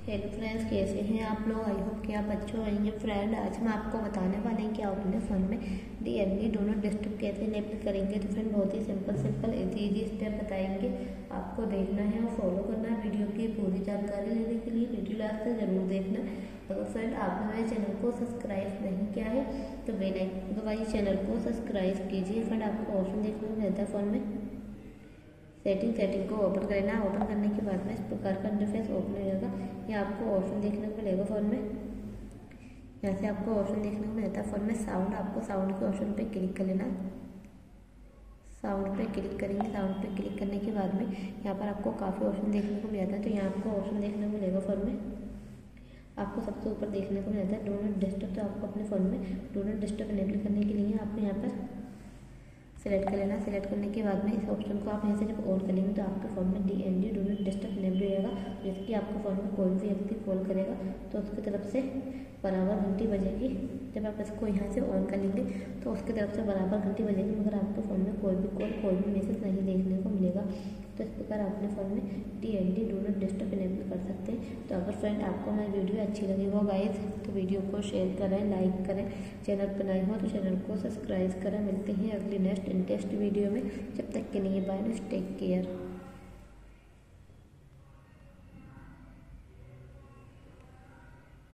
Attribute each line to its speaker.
Speaker 1: Hello friends कैसे हैं आप लोग? आई होप कि आप अच्छे होंगे। फ्रेंड आज हम आपको बताने वाले हैं कि आप अपने फ़ोन में D M D do not disturb कैसे इनेबल करेंगे। तो फ्रेंड बहुत ही simple simple easy easy step बताएँगे। आपको देखना है और फॉलो करना है वीडियो की पूरी जानकारी लेने के लिए। वीडियो लास्ट तक ज़रूर देखना। अगर फ्रेंड आपने हमारे चैनल को सब्सक्राइब नहीं किया है तो बेल आइकन दबाइए चैनल को सब्सक्राइब कीजिए। फ्रेंड आपको ऑप्शन देखने को मिलता है फ़ोन में। सेटिंग सेटिंग को ओपन करना है। ओपन करने के बाद प्रकार का इंटरफेस ओपन हो जाएगा यहाँ आपको ऑप्शन देखने को मिलेगा फ़ोन में। यहाँ से आपको ऑप्शन देखने को मिलता है फ़ोन में साउंड आपको साउंड के ऑप्शन पे क्लिक कर लेना। साउंड पे क्लिक करेंगे साउंड पे क्लिक करने के बाद में यहाँ पर आपको काफ़ी ऑप्शन देखने को मिल जाता है तो यहाँ आपको ऑप्शन देखने को मिलेगा फ़ोन में। आपको सबसे ऊपर देखने को मिलता है डोनट डिस्टर्ब तो आपको अपने फ़ोन में डोनट डिस्टर्ब इनेबल करने के लिए आपको यहाँ पर सेलेक्ट कर लेना। सेलेक्ट करने के बाद में इस ऑप्शन को आप यहाँ से जब ऑन करेंगे तो आपके फ़ोन में डी एन डी जैसे कि आपके फ़ोन में कोई भी व्यक्ति कॉल करेगा तो उसकी तरफ़ से बराबर घंटी बजेगी। जब आप इसको यहाँ से ऑन कर लेंगे तो उसकी तरफ़ से बराबर घंटी बजेगी, मगर आपके फ़ोन में कोई भी कॉल, कोई भी मैसेज नहीं देखने को मिलेगा। तो इस प्रकार आप अपने फ़ोन में D N D do disturb enable कर सकते हैं। तो अगर फ्रेंड आपको हमारी वीडियो अच्छी लगी हो गाइस तो वीडियो को शेयर करें लाइक करें। चैनल पर नए हो तो चैनल को सब्सक्राइब करें। मिलते हैं अगली नेक्स्ट इंटरेस्ट वीडियो में। जब तक के लिए बाय टेक केयर